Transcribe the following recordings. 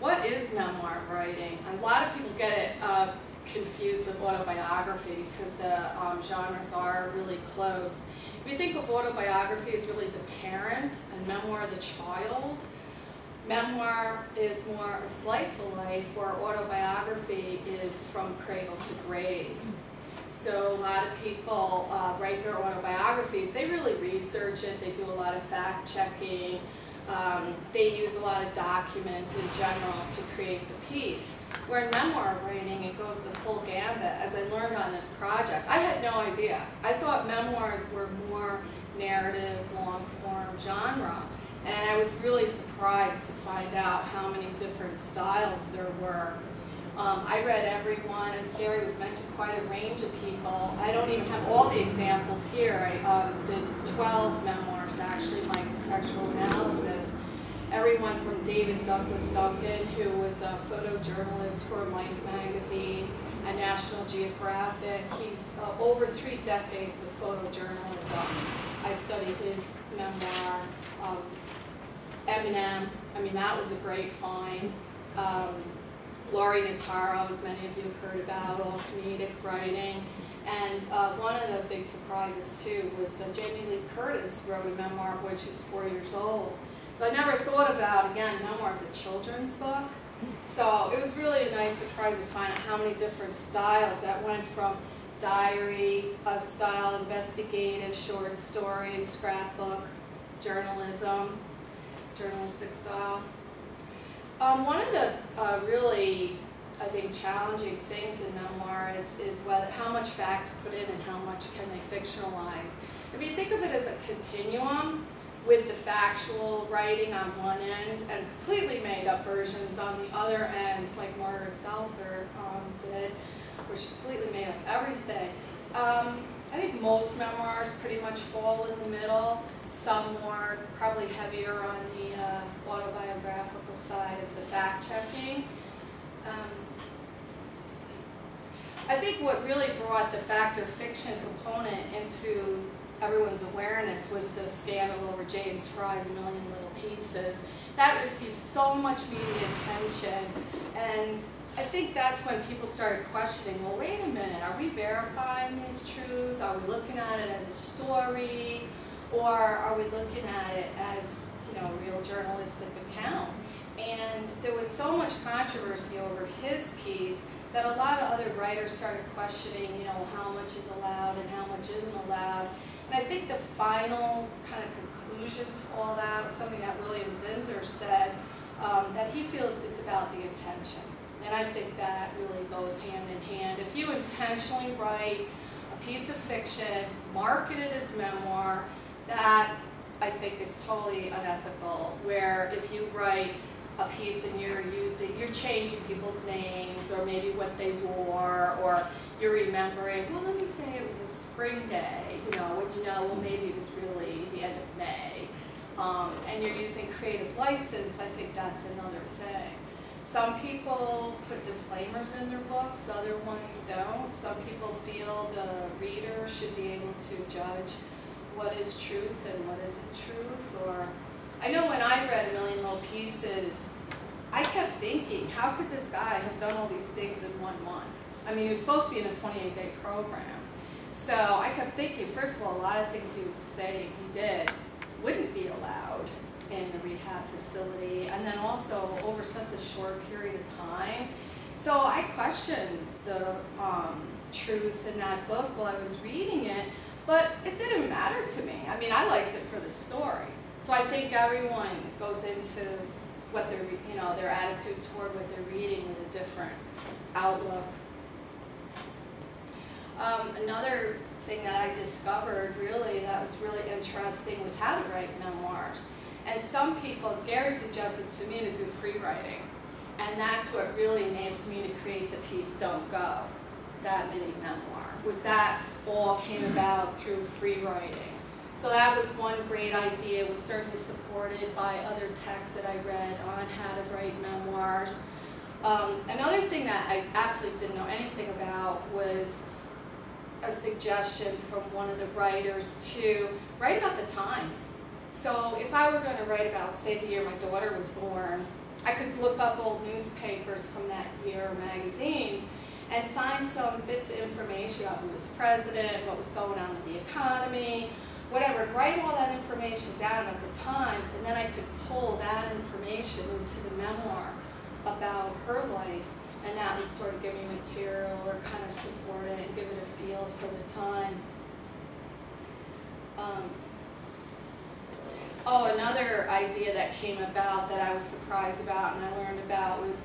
what is memoir writing? A lot of people get it uh, confused with autobiography because the um, genres are really close. If you think of autobiography as really the parent and memoir the child, memoir is more a slice of life where autobiography is from cradle to grave. So a lot of people uh, write their autobiographies. They really research it. They do a lot of fact checking. Um, they use a lot of documents in general to create the piece. Where in memoir writing, it goes the full gambit. As I learned on this project, I had no idea. I thought memoirs were more narrative, long form genre. And I was really surprised to find out how many different styles there were. Um, I read everyone, as Gary was mentioning, quite a range of people. I don't even have all the examples here. I um, did 12 memoirs, actually, my contextual analysis. Everyone from David Douglas Duncan, who was a photojournalist for Life magazine and National Geographic. He's uh, over three decades of photojournalism. I studied his memoir. Um, Eminem, I mean, that was a great find. Um, Laurie Notaro, as many of you have heard about, all comedic writing. And uh, one of the big surprises, too, was uh, Jamie Lee Curtis wrote a memoir of which she's four years old. So I never thought about, again, memoir as a children's book. So it was really a nice surprise to find out how many different styles that went from diary style, investigative, short stories, scrapbook, journalism, journalistic style. Um, one of the uh, really, I think, challenging things in memoir is, is whether, how much fact to put in and how much can they fictionalize. If you think of it as a continuum, with the factual writing on one end and completely made up versions on the other end, like Margaret Seltzer um, did, where she completely made up everything. Um, I think most memoirs pretty much fall in the middle. Some more, probably heavier on the uh, autobiographical side of the fact-checking. Um, I think what really brought the fact or fiction component into everyone's awareness was the scandal over James Frey's A Million Little Pieces. That received so much media attention, and I think that's when people started questioning, well, wait a minute, are we verifying these truths? Are we looking at it as a story? Or are we looking at it as, you know, a real journalistic account? And there was so much controversy over his piece that a lot of other writers started questioning, you know, how much is allowed and how much isn't allowed. And I think the final kind of conclusion to all that was something that William Zinsser said, um, that he feels it's about the intention. And I think that really goes hand in hand. If you intentionally write a piece of fiction, market it as memoir, that I think is totally unethical. Where if you write a piece and you're using, you're changing people's names or maybe what they wore or you're remembering, well, let me say it was a spring day, you know, when you know, well, maybe it was really the end of May. Um, and you're using creative license, I think that's another thing. Some people put disclaimers in their books, other ones don't. Some people feel the reader should be able to judge what is truth and what isn't truth. Or I know when I read A Million Little Pieces, I kept thinking, how could this guy have done all these things in one month? I mean, he was supposed to be in a 28-day program. So I kept thinking, first of all, a lot of things he was saying he did wouldn't be allowed in the rehab facility, and then also over such a short period of time. So I questioned the um, truth in that book while I was reading it, but it didn't matter to me. I mean, I liked it for the story. So I think everyone goes into what their, you know, their attitude toward what they're reading with a different outlook. Um, another thing that I discovered really that was really interesting was how to write memoirs. And some people, as Gary suggested to me, to do free writing. And that's what really enabled me to create the piece Don't Go, that mini memoir, was that all came about through free writing. So that was one great idea. It was certainly supported by other texts that I read on how to write memoirs. Um, another thing that I absolutely didn't know anything about was a suggestion from one of the writers to write about the times. So if I were going to write about, say, the year my daughter was born, I could look up old newspapers from that year, magazines, and find some bits of information about who was president, what was going on with the economy, whatever, write all that information down at the times, and then I could pull that information into the memoir about her life, and that would sort of give me material or kind of support it and give it a feel for the time. Um, oh, another idea that came about that I was surprised about and I learned about was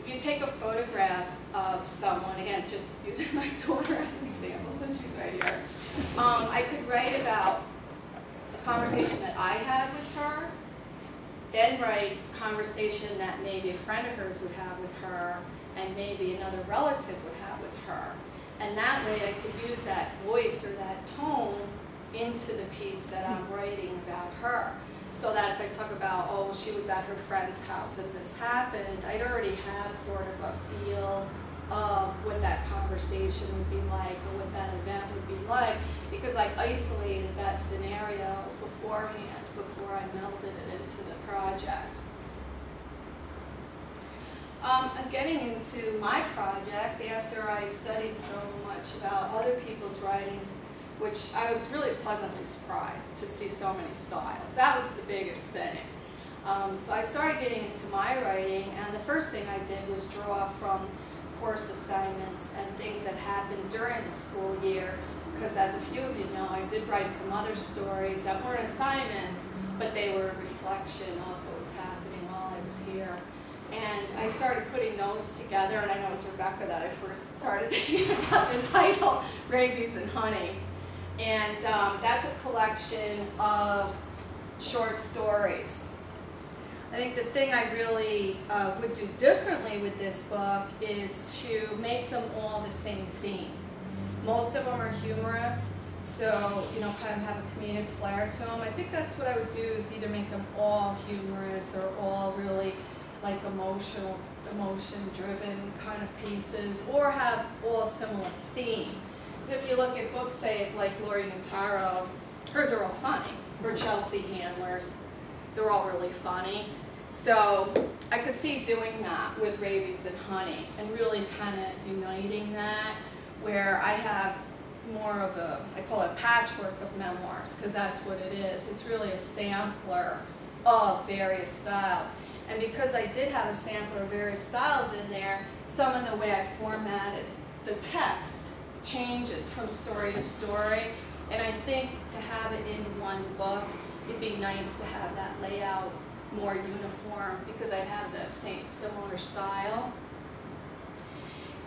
if you take a photograph of someone, again, just using my daughter as an example, so she's right here, um, I could write about a conversation that I had with her, then write conversation that maybe a friend of hers would have with her, and maybe another relative would have with her. And that way I could use that voice or that tone into the piece that I'm writing about her. So that if I talk about, oh, she was at her friend's house and this happened, I'd already have sort of a feel of what that conversation would be like or what that event would be like because I isolated that scenario beforehand before I melded it into the project. Um, getting into my project, after I studied so much about other people's writings, which I was really pleasantly surprised to see so many styles. That was the biggest thing. Um, so I started getting into my writing, and the first thing I did was draw from course assignments and things that happened during the school year, because as a few of you know, I did write some other stories that weren't assignments, but they were a reflection of what was happening while I was here. And I started putting those together, and I know it was Rebecca that I first started thinking about the title, Rabies and Honey. And um, that's a collection of short stories. I think the thing I really uh, would do differently with this book is to make them all the same theme. Most of them are humorous, so you know, kind of have a comedic flair to them. I think that's what I would do is either make them all humorous or all really like emotional, emotion-driven kind of pieces, or have all similar theme. Because if you look at books, say, like Laurie Notaro, hers are all funny. Or Chelsea Handler's, they're all really funny. So I could see doing that with Rabies and Honey and really kind of uniting that where I have more of a, I call it patchwork of memoirs because that's what it is. It's really a sampler of various styles. And because I did have a sampler of various styles in there, some of the way I formatted the text changes from story to story. And I think to have it in one book, it'd be nice to have that layout more uniform because I have the same similar style.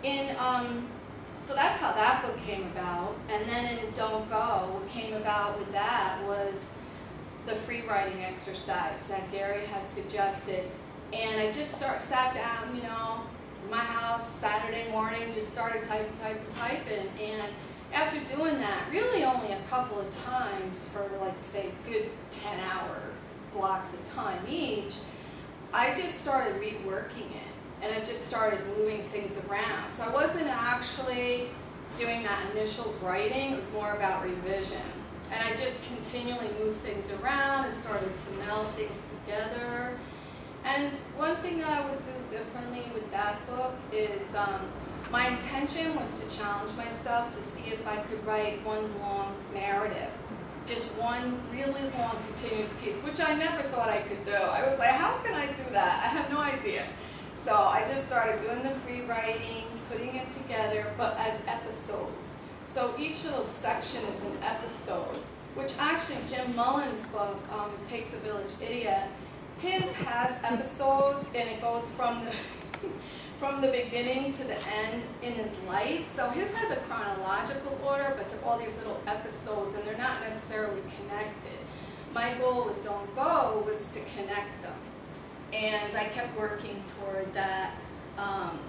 In um, so that's how that book came about. And then in Don't Go, what came about with that was the free writing exercise that Gary had suggested. And I just start sat down, you know, my house Saturday morning, just started typing, typing, typing. And after doing that, really only a couple of times for like say good 10 hour blocks of time each, I just started reworking it. And I just started moving things around. So I wasn't actually doing that initial writing, it was more about revision. And I just continually moved things around and started to meld things together. And one thing that I would do differently with that book is um, my intention was to challenge myself to see if I could write one long narrative. Just one really long continuous piece, which I never thought I could do. I was like, how can I do that? I have no idea. So I just started doing the free writing, putting it together, but as episodes. So each little section is an episode, which actually Jim Mullen's book, um, Takes a Village Idiot, his has episodes and it goes from the, from the beginning to the end in his life. So his has a chronological order, but they're all these little episodes and they're not necessarily connected. My goal with Don't Go was to connect them. And I kept working toward that. Um,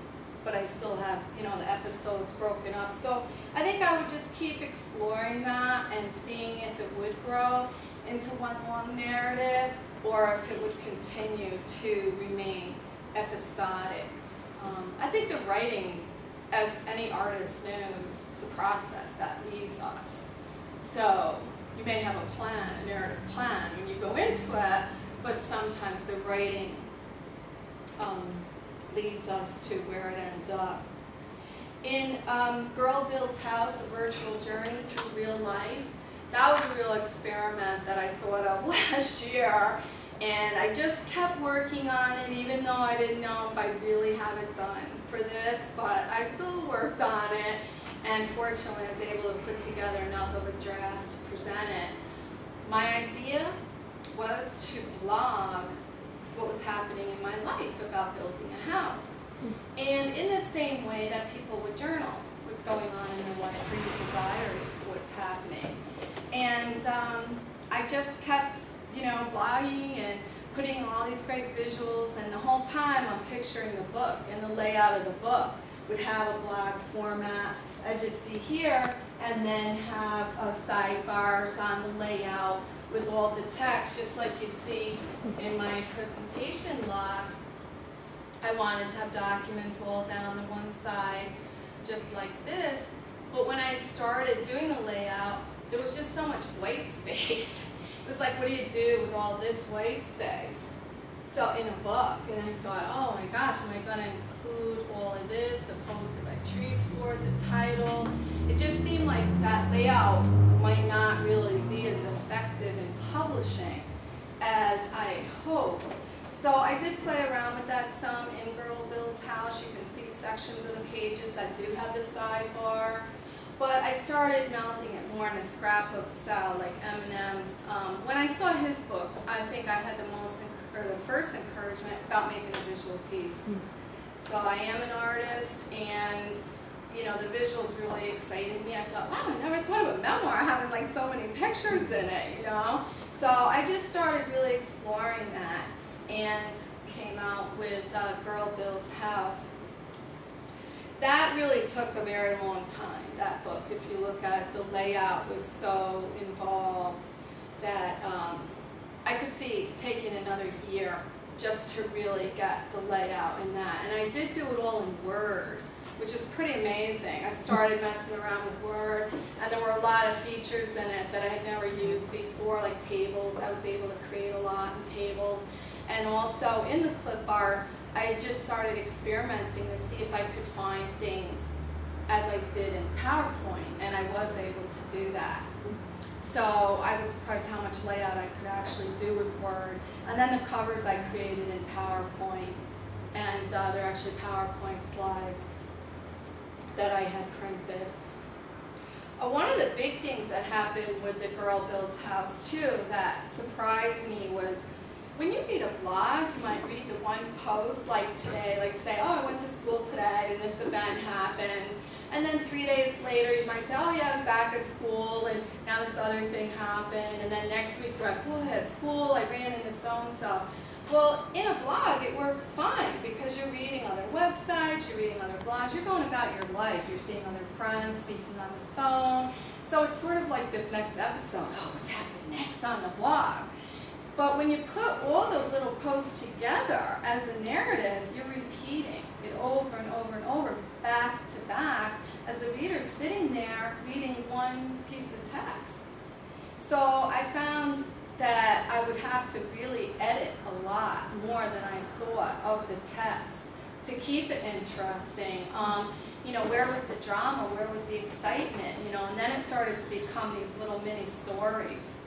but I still have, you know, the episodes broken up. So I think I would just keep exploring that and seeing if it would grow into one long narrative or if it would continue to remain episodic. Um, I think the writing, as any artist knows, is the process that leads us. So you may have a plan, a narrative plan when you go into it, but sometimes the writing um, leads us to where it ends up. In um, Girl Builds House, a virtual journey through real life, that was a real experiment that I thought of last year. And I just kept working on it, even though I didn't know if I really have it done for this, but I still worked on it. And fortunately, I was able to put together enough of a draft to present it. My idea was to blog what was happening in my life about building a house. Hmm. And in the same way that people would journal what's going on in their life or use a diary for what's happening. And um, I just kept, you know, blogging and putting all these great visuals and the whole time I'm picturing the book and the layout of the book would have a blog format as you see here and then have uh, sidebars on the layout with all the text just like you see in my presentation log. I wanted to have documents all down the one side just like this but when I started doing the layout there was just so much white space. It was like, what do you do with all this white space? So in a book, and I thought, oh my gosh, am I going to include all of this, the poster by Treefort, the title? It just seemed like that layout might not really be as effective in publishing as I had hoped. So I did play around with that some in Girl Builds House. You can see sections of the pages that do have the sidebar. But I started melting it more in a scrapbook style, like Eminem's. Um, when I saw his book, I think I had the most, or the first encouragement about making a visual piece. Mm. So I am an artist, and you know the visuals really excited me. I thought, wow, I never thought of a memoir having like so many pictures in it, you know. So I just started really exploring that, and came out with uh, Girl Builds House that really took a very long time, that book. If you look at the layout was so involved that um, I could see taking another year just to really get the layout in that. And I did do it all in Word, which is pretty amazing. I started messing around with Word, and there were a lot of features in it that I had never used before, like tables. I was able to create a lot in tables. And also in the clip art, I just started experimenting to see if I could find things as I did in PowerPoint, and I was able to do that. So I was surprised how much layout I could actually do with Word. And then the covers I created in PowerPoint, and uh, they're actually PowerPoint slides that I had printed. Uh, one of the big things that happened with the Girl Builds House too that surprised me was when you read a blog, you might read the one post like today, like say, oh, I went to school today and this event happened. And then three days later, you might say, oh yeah, I was back at school and now this other thing happened. And then next week, you're like, at school, I ran into so-and-so. Well, in a blog, it works fine because you're reading other websites, you're reading other blogs, you're going about your life, you're seeing other friends, speaking on the phone. So it's sort of like this next episode, oh, what's happening next on the blog? But when you put all those little posts together as a narrative, you're repeating it over and over and over, back to back, as the reader's sitting there reading one piece of text. So I found that I would have to really edit a lot more than I thought of the text to keep it interesting. Um, you know, where was the drama? Where was the excitement? You know, and then it started to become these little mini stories.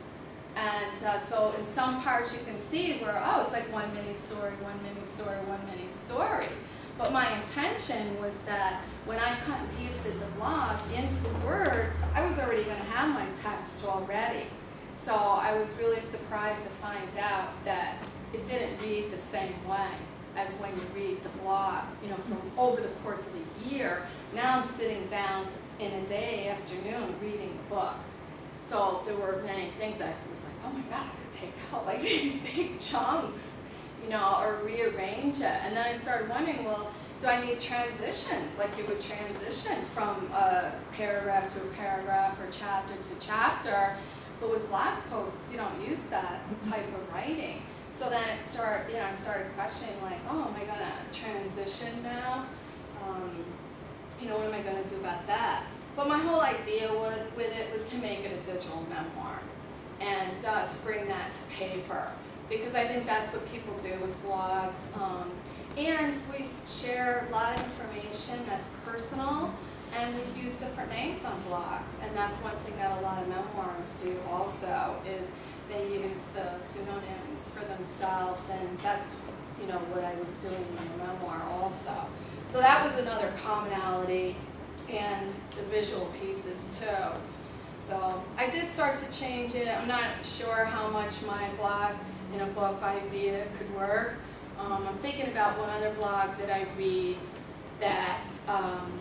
And uh, so in some parts you can see where, oh, it's like one mini story, one mini story, one mini story. But my intention was that when I cut and pasted the blog into Word, I was already going to have my text already. So I was really surprised to find out that it didn't read the same way as when you read the blog, you know, from over the course of a year. Now I'm sitting down in a day, afternoon, reading the book. So there were many things that I was like, oh my God, I could take out like these big chunks, you know, or rearrange it. And then I started wondering, well, do I need transitions? Like you would transition from a paragraph to a paragraph or chapter to chapter. But with blog posts, you don't use that type of writing. So then it started, you know, I started questioning like, oh, am I gonna transition now? Um, you know, what am I gonna do about that? But my whole idea with it was to make it a digital memoir and uh, to bring that to paper because I think that's what people do with blogs. Um, And we share a lot of information that's personal, and we use different names on blogs. And that's one thing that a lot of memoirs do also, is they use the pseudonyms for themselves, and that's, you know, what I was doing in the memoir also. So that was another commonality, and the visual pieces too. So I did start to change it. I'm not sure how much my blog in a book idea could work. Um, I'm thinking about one other blog that I read that, um,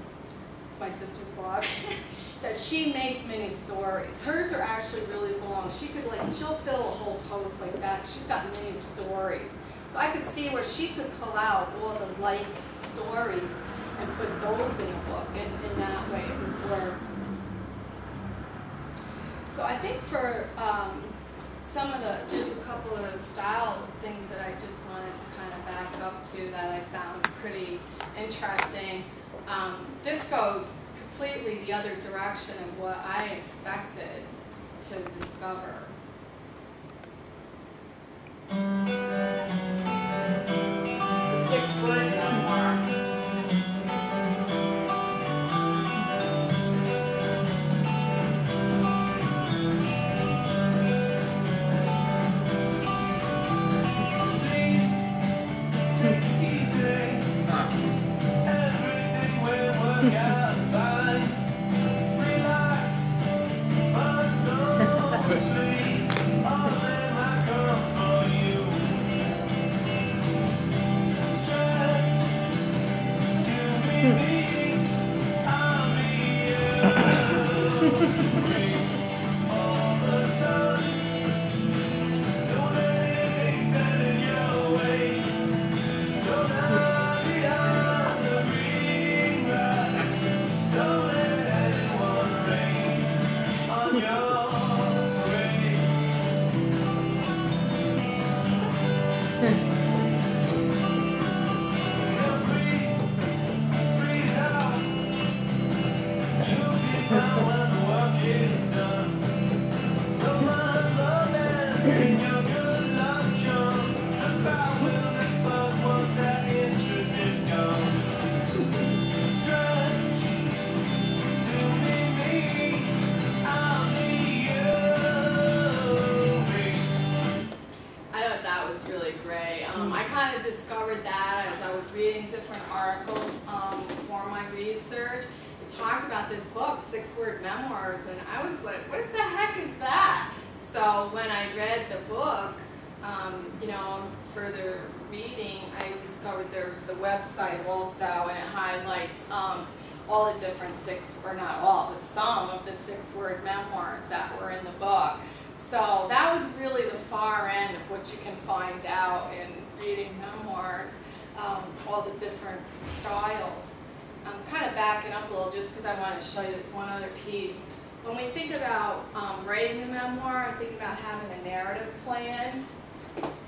it's my sister's blog, that she makes mini stories. Hers are actually really long. She could like, she'll fill a whole post like that. She's got mini stories. So I could see where she could pull out all the light stories and put those in a book, and in that way. So I think for um, some of the, just a couple of style things that I just wanted to kind of back up to that I found pretty interesting. Um, this goes completely the other direction of what I expected to discover. Articles um, for my research. It talked about this book, Six Word Memoirs, and I was like, what the heck is that? So when I read the book, um, you know, further reading, I discovered there was the website also, and it highlights um, all the different six, or not all, but some of the six word memoirs that were in the book. So that was really the far end of what you can find out in reading memoirs, um, all the different styles. I'm kind of backing up a little just because I want to show you this one other piece. When we think about um, writing the memoir, I'm thinking about having a narrative plan.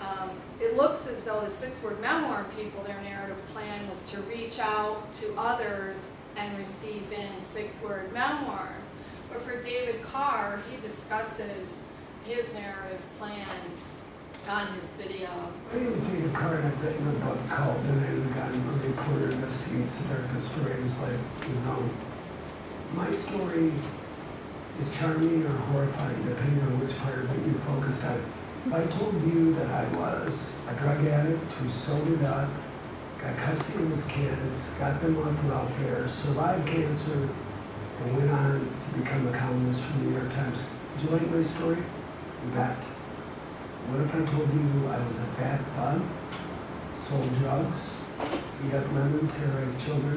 Um, it looks as though the six-word memoir people, their narrative plan was to reach out to others and receive in six-word memoirs. But for David Carr, he discusses his narrative plan on his video. My name is David Carr, and I've written a book called The Night of the Gun, a reporter investigates darkest stories like his own. My story is charming or horrifying, depending on which part of it you focused on. If I told you that I was a drug addict who sobered up, got custody of his kids, got them off welfare, survived cancer, and went on to become a columnist for the New York Times, would you like my story? You bet. What if I told you I was a fat bum, sold drugs, beat up women, terrorized children,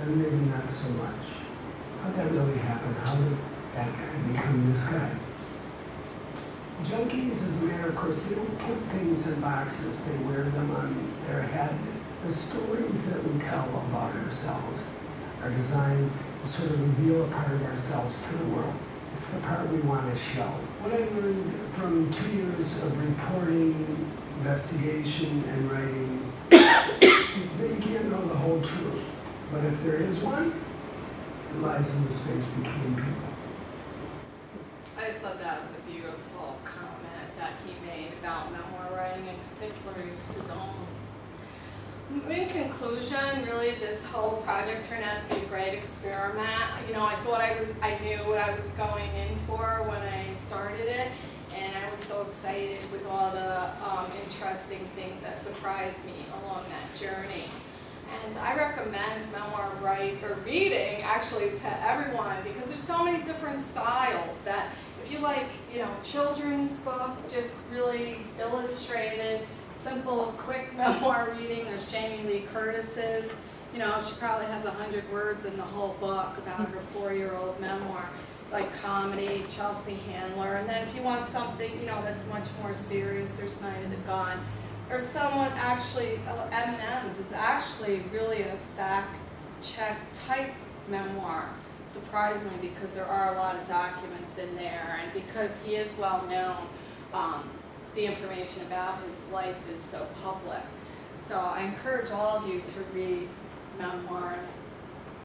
and maybe not so much? How'd that really happen? How did that guy become this guy? Junkies, as a matter of course, they don't put things in boxes, they wear them on their head. The stories that we tell about ourselves are designed to sort of reveal a part of ourselves to the world. It's the part we want to show. What I learned from two years of reporting, investigation, and writing is that you can't know the whole truth. But if there is one, it lies in the space between people. I just thought that was a beautiful in conclusion, really, this whole project turned out to be a great experiment. You know, I thought I was, I knew what I was going in for when I started it, and I was so excited with all the um, interesting things that surprised me along that journey. And I recommend memoir write or reading actually to everyone because there's so many different styles that if you like, you know, children's book, just really illustrated, simple, quick memoir reading. There's Jamie Lee Curtis's. You know, she probably has a hundred words in the whole book about her four-year-old memoir. Like comedy, Chelsea Handler, and then if you want something, you know, that's much more serious, there's Night of the Gun. Or someone actually, uh, Eminem's is actually really a fact-check type memoir, surprisingly, because there are a lot of documents in there, and because he is well-known, um, the information about his life is so public. So I encourage all of you to read memoirs